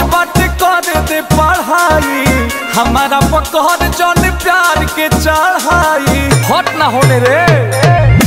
पढ़ बट कर दे पढ़ाई। हमारा पकड़ जन प्यार के चढ़ाई। हट ना होने रे।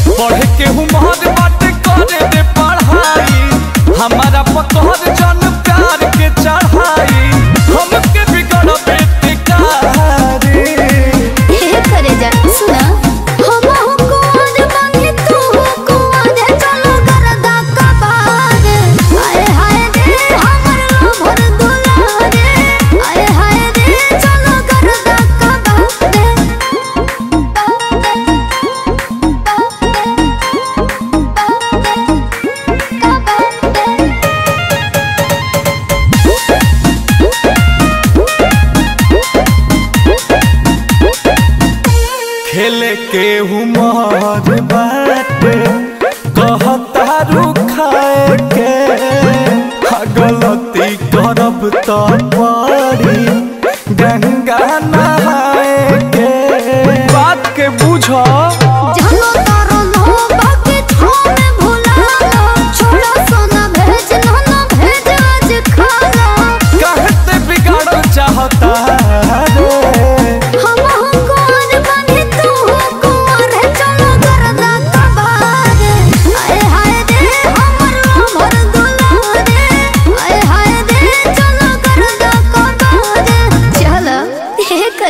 खेले के उमर बात कहता रुखाए के गलती करब तो पड़ी, गंगा नहाए के बात के बुझो।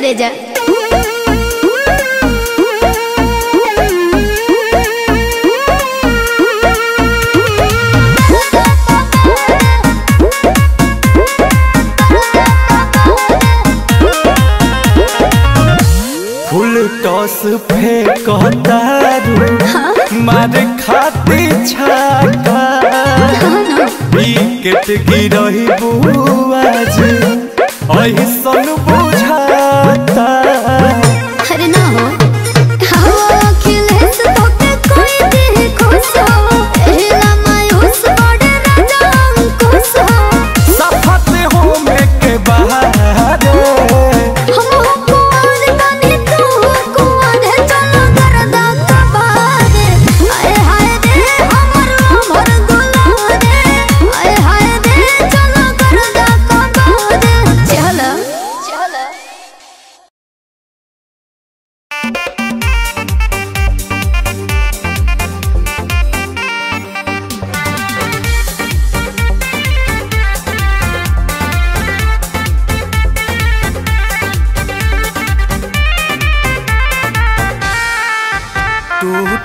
हे करे जा टॉस फेंकता रू मारे खाती छाका विकेट गिरही बुआज ऐसन बुझाता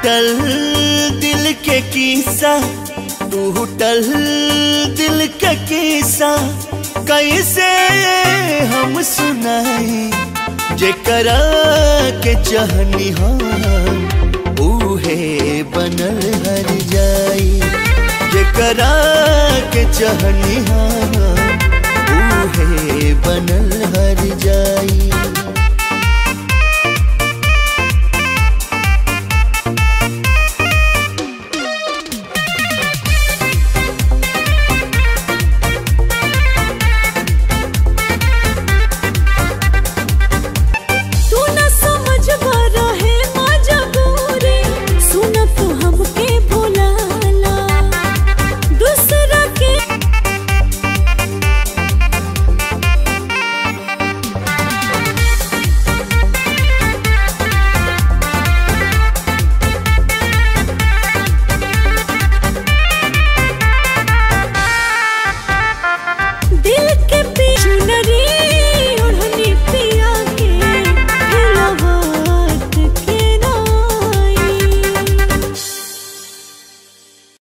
टूटल दिल के किस्सा टूटल दिल के किसा कैसे हम सुनाए जे करा के चहनी हम ऊहे बनल हर जाई। जे करा के चहनी हम ऊहे बनल हर जाई।